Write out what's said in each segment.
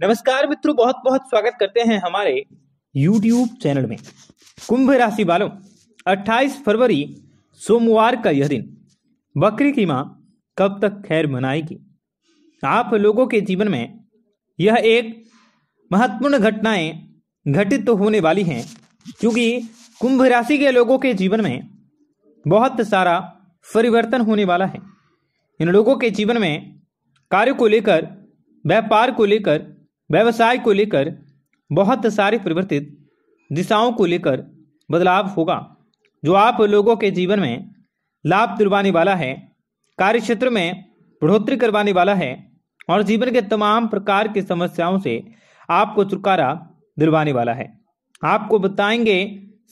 नमस्कार मित्रों बहुत बहुत स्वागत करते हैं हमारे YouTube चैनल में। कुंभ राशि वालों 28 फरवरी सोमवार का यह दिन। बकरी की माँ कब तक खैर मनाएगी? आप लोगों के जीवन में यह एक महत्वपूर्ण घटनाएँ घटित तो होने वाली हैं, क्योंकि कुंभ राशि के लोगों के जीवन में बहुत सारा परिवर्तन होने वाला है। इन लोगों के जीवन में कार्य को लेकर, व्यापार को लेकर व्यवसाय को लेकर बहुत सारे परिवर्तित दिशाओं को लेकर बदलाव होगा, जो आप लोगों के जीवन में लाभ दिलवाने वाला है कार्य क्षेत्र में बढ़ोतरी करवाने वाला है और जीवन के तमाम प्रकार की समस्याओं से आपको छुटकारा दिलवाने वाला है। आपको बताएँगे,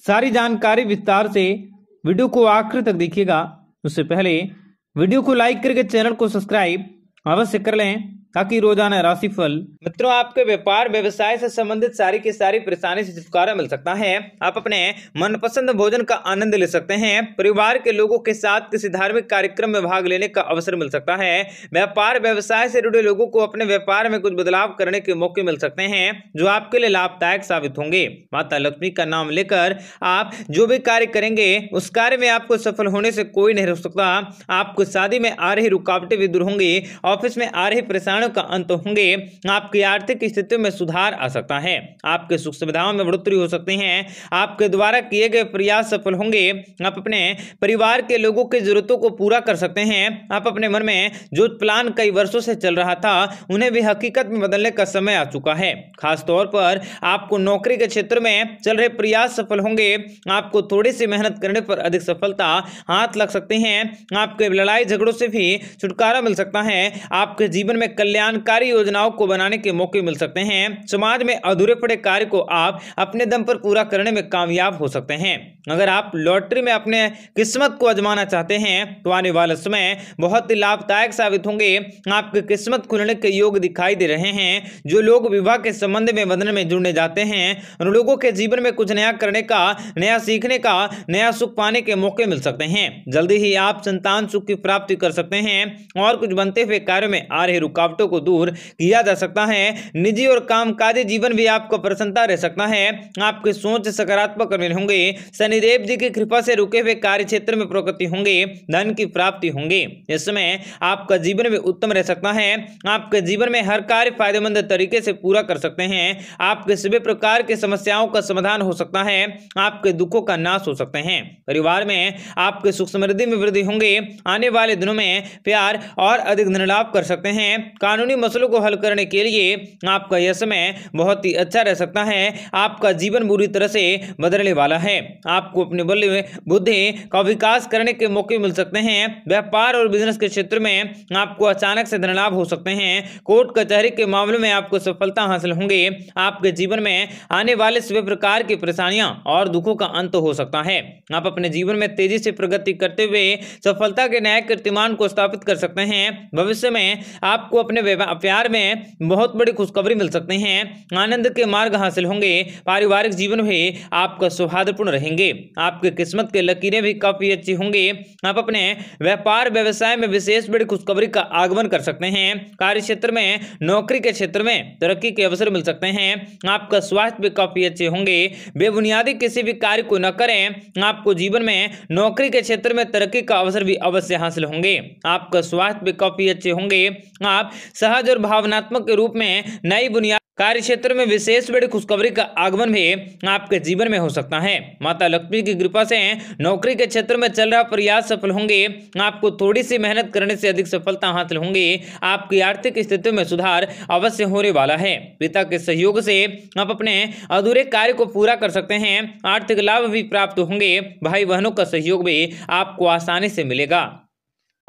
सारी जानकारी विस्तार से वीडियो को आखिर तक देखिएगा। उससे पहले वीडियो को लाइक करके चैनल को सब्सक्राइब अवश्य कर लें। ताकि रोज़ाना राशिफल मित्रों आपके व्यापार, व्यवसाय से संबंधित सारी की सारी परेशानी से छुटकारा मिल सकता है। आप अपने मनपसंद भोजन का आनंद ले सकते हैं। परिवार के लोगों के साथ किसी धार्मिक कार्यक्रम में भाग लेने का अवसर मिल सकता है। व्यापार, व्यवसाय से जुड़े लोगों को अपने व्यापार में कुछ बदलाव करने के मौके मिल सकते हैं, जो आपके लिए लाभदायक साबित होंगे। माता लक्ष्मी का नाम लेकर आप जो भी कार्य करेंगे, उस कार्य में आपको सफल होने से कोई नहीं रोक सकता। आपको शादी में आ रही रुकावटें भी दूर होंगी। ऑफ़िस में आ रही परेशानी परेशानियों का अंत होंगे, आपकी आर्थिक स्थिति में सुधार आ सकता है। आपके सुख सुविधाओं में बढ़ोतरी हो सकती है। आपके द्वारा किए गए प्रयास सफल होंगे। आप अपने परिवार के लोगों की जरूरतों को पूरा कर सकते हैं। आप अपने मन में जो प्लान कई वर्षों से चल रहा था, उन्हें भी हकीकत में बदलने का समय आ चुका है। खासतौर पर आपको नौकरी के क्षेत्र में चल रहे प्रयास सफल होंगे। आपको थोड़ी सी मेहनत करने पर अधिक सफलता हाथ लग सकती है। आपके लड़ाई झगड़ों से भी छुटकारा मिल सकता है। आपके जीवन में कल्याण कल्याणकारी योजनाओं को बनाने के मौके मिल सकते हैं। समाज में अधूरे पड़े कार्य को आप अपने दम पर पूरा करने में कामयाब हो सकते हैं। अगर आप लॉटरी में अपने किस्मत को आजमाना चाहते हैं तो आने वाला समय बहुत ही लाभदायक साबित होंगे। आपकी किस्मत खुलने के योग दिखाई दे रहे हैं। जो लोग विवाह के संबंध में बंधन में जुड़ने जाते हैं, उन लोगों के जीवन में कुछ नया करने का, नया सीखने का, नया सुख पाने के मौके मिल सकते हैं। जल्दी ही आप संतान सुख की प्राप्ति कर सकते हैं और कुछ बनते हुए कार्य में आ रही रुकावटों को दूर किया जा सकता है। निजी और कामकाजी जीवन भी आपको प्रसन्नता रह सकता है। आपकी सोच सकारात्मक होंगे। शनिदेव जी की कृपा से रुके हुए कार्य क्षेत्र में प्रगति होंगे। धन की प्राप्ति होंगे। इस समय आपका जीवन भी उत्तम रह सकता है। आपके जीवन में हर कार्य फ़ायदेमंद तरीके से पूरा कर सकते हैं। आपके सभी प्रकार की समस्याओं का समाधान हो सकता है। आपके दुखों का नाश हो सकते हैं। परिवार में आपके सुख समृद्धि में वृद्धि होंगे। आने वाले दिनों में प्यार और अधिक धन लाभ कर सकते हैं। कानूनी मसलों को हल करने के लिए आपका यह समय बहुत ही अच्छा रह सकता है। आपका जीवन बुरी तरह से बदलने वाला है। आपको अपने बल बुद्धि का विकास करने के मौके मिल सकते हैं। व्यापार और बिज़नेस के क्षेत्र में आपको अचानक से धन लाभ हो सकते हैं। कोर्ट कचहरी के मामलों में आपको सफलता हासिल होंगे। आपके जीवन में आने वाले सभी प्रकार की परेशानियाँ और दुखों का अंत हो सकता है। आप अपने जीवन में तेज़ी से प्रगति करते हुए सफलता के नए कीर्तिमान को स्थापित कर सकते हैं। भविष्य में आपको अपने प्यार में बहुत बड़ी खुशखबरी मिल सकती हैं। आनंद के मार्ग हासिल होंगे। पारिवारिक जीवन भी आपका सौहार्दपूर्ण रहेंगे। आपकी किस्मत के लकीरें भी काफ़ी अच्छी होंगी। आप अपने व्यापार, व्यवसाय में विशेष बड़ी खुशखबरी का आगमन कर सकते हैं। कार्य क्षेत्र में, नौकरी के क्षेत्र में तरक्की के अवसर मिल सकते हैं। आपका स्वास्थ्य भी काफ़ी अच्छे होंगे। बेबुनियादी किसी भी कार्य को न करें। आपको जीवन में, नौकरी के क्षेत्र में तरक्की का अवसर भी अवश्य हासिल होंगे। आपका स्वास्थ्य भी काफ़ी अच्छे होंगे। आप सहज और भावनात्मक के रूप में नई बुनियाद कार्य क्षेत्र में विशेष बड़ी खुशखबरी का आगमन भी आपके जीवन में हो सकता है। माता लक्ष्मी की कृपा से नौकरी के क्षेत्र में चल रहा प्रयास सफल होंगे। आपको थोड़ी सी मेहनत करने से अधिक सफलता हासिल होंगी। आपकी आर्थिक स्थिति में सुधार अवश्य होने वाला है। पिता के सहयोग से आप अपने अधूरे कार्य को पूरा कर सकते हैं। आर्थिक लाभ भी प्राप्त होंगे। भाई बहनों का सहयोग भी आपको आसानी से मिलेगा।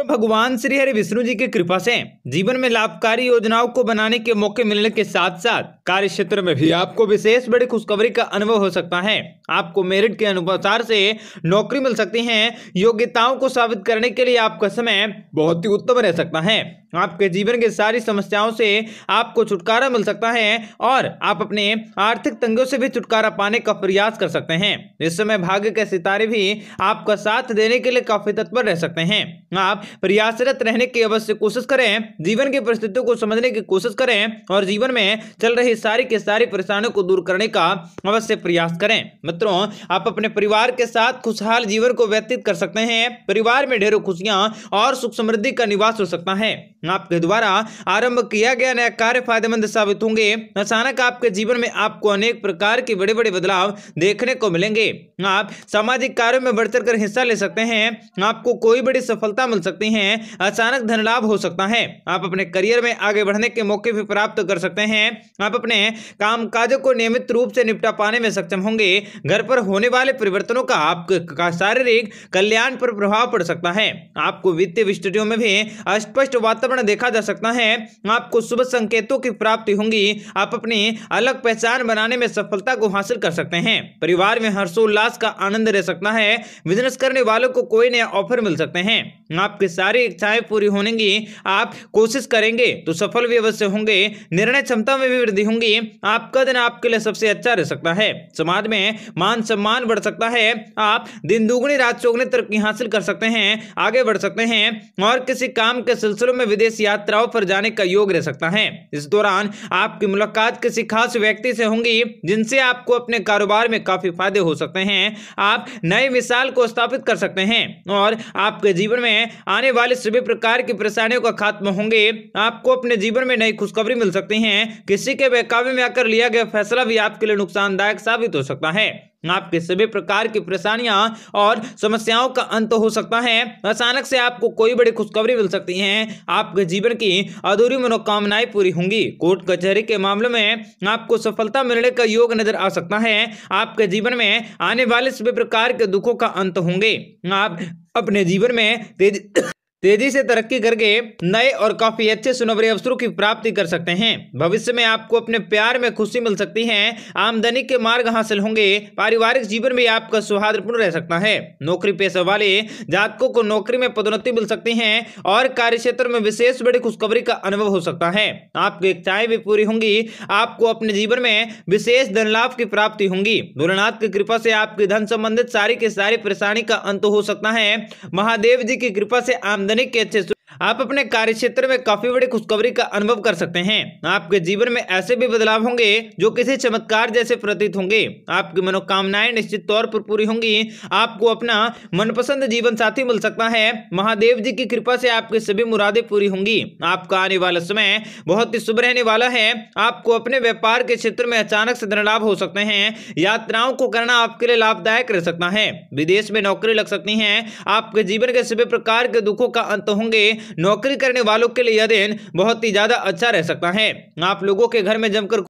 भगवान श्री हरि विष्णु जी की कृपा से जीवन में लाभकारी योजनाओं को बनाने के मौके मिलने के साथ साथ कार्य क्षेत्र में भी आपको विशेष बड़ी खुशखबरी का अनुभव हो सकता है। आपको मेरिट के अनुसार से नौकरी मिल सकती है। योग्यताओं को साबित करने के लिए आपका समय बहुत ही उत्तम रह सकता है। आपके जीवन की सारी समस्याओं से आपको छुटकारा मिल सकता है और आप अपने आर्थिक तंगियों से भी छुटकारा पाने का प्रयास कर सकते हैं। इस समय भाग्य के सितारे भी आपका साथ देने के लिए काफ़ी तत्पर रह सकते हैं। आप प्रयासरत रहने की अवश्य कोशिश करें, जीवन की परिस्थितियों को समझने की कोशिश करें और जीवन में चल रही सारी की सारी परेशानियों को दूर करने का अवश्य प्रयास करें। मित्रों, आप अपने परिवार के साथ खुशहाल जीवन को व्यतीत कर सकते हैं। परिवार में ढेरों खुशियाँ और सुख समृद्धि का निवास हो सकता है। आपके द्वारा आरंभ किया गया नया कार्य फ़ायदेमंद साबित होंगे। अचानक आपके जीवन में आपको अनेक प्रकार के बड़े बड़े बदलाव देखने को मिलेंगे। आप सामाजिक कार्यों में बढ़ चढ़ हिस्सा ले सकते हैं। आपको कोई बड़ी सफलता मिल सकती है। अचानक धन लाभ हो सकता है। आप अपने करियर में आगे बढ़ने के मौके भी प्राप्त कर सकते हैं। आप अपने काम को नियमित रूप से निपटा पाने में सक्षम होंगे। घर पर होने वाले परिवर्तनों का आपके शारीरिक कल्याण पर प्रभाव पड़ सकता है। आपको वित्तीय स्टूडियो में भी स्पष्ट वातावरण देखा जा सकता है, आपको शुभ संकेतों की प्राप्ति होंगी। आप अपनी अलग पहचान बनाने में सफलता को हासिल कर सकते हैं। परिवार में हर्षोल्लास का आनंद रह सकता है। बिज़नेस करने वालों को कोई नया ऑफ़र मिल सकते हैं। आपकी सारी इच्छाएँ पूरी होनेंगी, आप कोशिश करेंगे तो सफल भी अवश्य होंगे, निर्णय क्षमता में भी वृद्धि होंगी, आपका दिन आपके लिए सबसे अच्छा रह सकता है। समाज में मान सम्मान बढ़ सकता है, आप दिन दुगुनी, रात चौगनी तरक्की हासिल कर सकते हैं, आगे बढ़ सकते हैं और किसी काम के सिलसिलों में विदेश यात्राओं पर जाने का योग रह सकता है। इस दौरान आपकी मुलाकात किसी खास व्यक्ति से होंगी, जिनसे आपको अपने कारोबार में काफ़ी फ़ायदे हो सकते हैं। आप नई मिसाल को स्थापित कर सकते हैं और आपके जीवन में आने वाले सभी प्रकार की परेशानियों का खात्मा होंगे। आपको अपने जीवन में नई खुशखबरी मिल सकती है। किसी के बहकावे में आकर लिया गया फैसला भी आपके लिए नुकसानदायक साबित हो सकता है। आपके सभी प्रकार की परेशानियाँ और समस्याओं का अंत हो सकता है। अचानक से आपको कोई बड़ी खुशखबरी मिल सकती है। आपके जीवन की अधूरी मनोकामनाएँ पूरी होंगी। कोर्ट कचहरी के मामलों में आपको सफलता मिलने का योग नज़र आ सकता है। आपके जीवन में आने वाले सभी प्रकार के दुखों का अंत होंगे। आप अपने जीवन में तेज तेज़ी से तरक्की करके नए और काफ़ी अच्छे सुनहरे अवसरों की प्राप्ति कर सकते हैं। भविष्य में आपको अपने प्यार में खुशी मिल सकती है। आमदनी के मार्ग हासिल होंगे। पारिवारिक जीवन में आपका सौहार्दपूर्ण रह सकता है। नौकरी पेशा वाले जातकों को नौकरी में पदोन्नति मिल सकती है और कार्य क्षेत्र में विशेष बड़ी खुशखबरी का अनुभव हो सकता है। आपकी इच्छाएँ भी पूरी होंगी। आपको अपने जीवन में विशेष धन लाभ की प्राप्ति होंगी। भोलेनाथ की कृपा से आपकी धन संबंधित सारी की सारी परेशानी का अंत हो सकता है। महादेव जी की कृपा से आमदनी आमदनी के आप अपने कार्य क्षेत्र में काफ़ी बड़ी खुशखबरी का अनुभव कर सकते हैं। आपके जीवन में ऐसे भी बदलाव होंगे जो किसी चमत्कार जैसे प्रतीत होंगे। आपकी मनोकामनाएँ निश्चित तौर पर पूरी होंगी। आपको अपना मनपसंद जीवन साथी मिल सकता है। महादेव जी की कृपा से आपकी सभी मुरादें पूरी होंगी। आपका आने वाला समय बहुत ही शुभ रहने वाला है। आपको अपने व्यापार के क्षेत्र में अचानक से धन लाभ हो सकते हैं। यात्राओं को करना आपके लिए लाभदायक रह सकता है। विदेश में नौकरी लग सकती है। आपके जीवन के सभी प्रकार के दुखों का अंत होंगे। नौकरी करने वालों के लिए यह दिन बहुत ही ज़्यादा अच्छा रह सकता है। आप लोगों के घर में जमकर